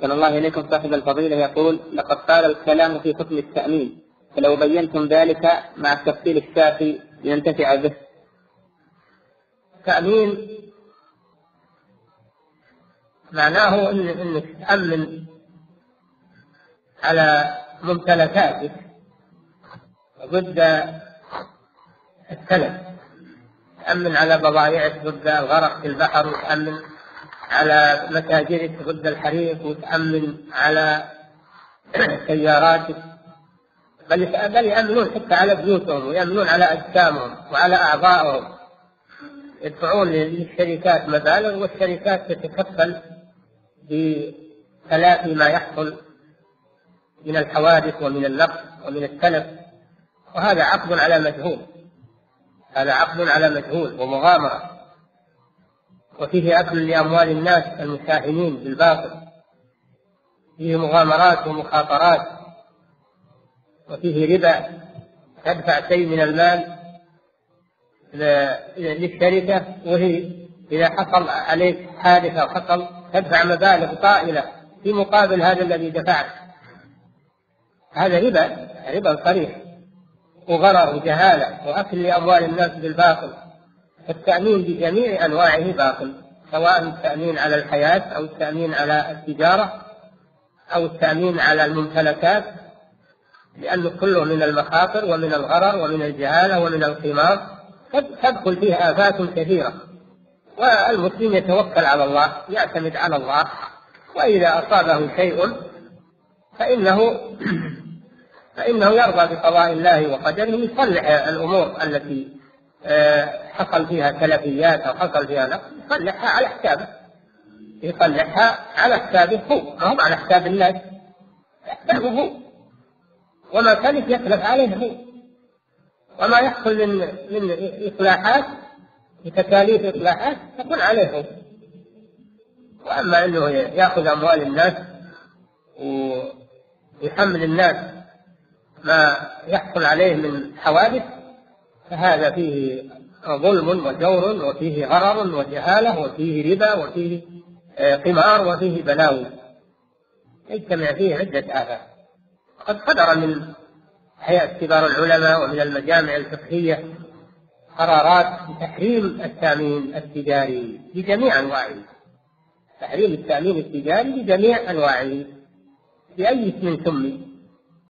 صلى الله إليكم صاحب الفضيلة يقول لقد قال الكلام في حكم التأمين فلو بينتم ذلك مع التفصيل الشافي لننتفع به. التأمين معناه ان انك تأمن على ممتلكاتك ضد التلف تأمن على بضائعك ضد الغرق في البحر وتأمن على متاجرك ضد الحريق وتأمن على سياراتك بل بل يأمنون حتى على بيوتهم ويأمنون على أجسامهم وعلى أعضائهم. يدفعون للشركات مبالغ والشركات تتكفل بتلافي ما يحصل من الحوادث ومن النقص ومن التلف. وهذا عقد على مجهول. هذا عقد على مجهول ومغامرة. وفيه أكل لأموال الناس المساهمين بالباطل. فيه مغامرات ومخاطرات. وفيه ربا تدفع شيء من المال للشركة وهي إذا حصل عليك حادث أو حصل تدفع مبالغ طائلة في مقابل هذا الذي دفعت. هذا ربا ربا صريح وغرر وجهالة وأكل لأموال الناس بالباطل. التأمين بجميع أنواعه باطل سواء التأمين على الحياة أو التأمين على التجارة أو التأمين على الممتلكات لأنه كله من المخاطر ومن الغرر ومن الجهالة ومن القمار تدخل فيه آفات كثيرة. والمسلم يتوكل على الله يعتمد على الله وإذا أصابه شيء فإنه فإنه يرضى بقضاء الله وقدره يصلح الأمور التي حصل فيها تلفيات أو حصل فيها نقص يصلحها على حسابه. يصلحها على حسابه هو ما هو على حساب الناس حسابه هو. وما تلف يتلف عليه هو. وما يحصل من من إصلاحات بتكاليف إصلاحات تكون عليه هو. وأما أنه يأخذ أموال الناس ويحمل الناس ما يحصل عليه من حوادث فهذا فيه ظلم وجور وفيه غرر وجهالة وفيه ربا وفيه آه، قمار وفيه بلاوي. يجتمع فيه عدة آفات قد صدر من هيئة كبار العلماء ومن المجامع الفقهية قرارات بتحريم التأمين التجاري بجميع أنواعه. تحريم التأمين التجاري بجميع أنواعه. بأي اسم سمي؟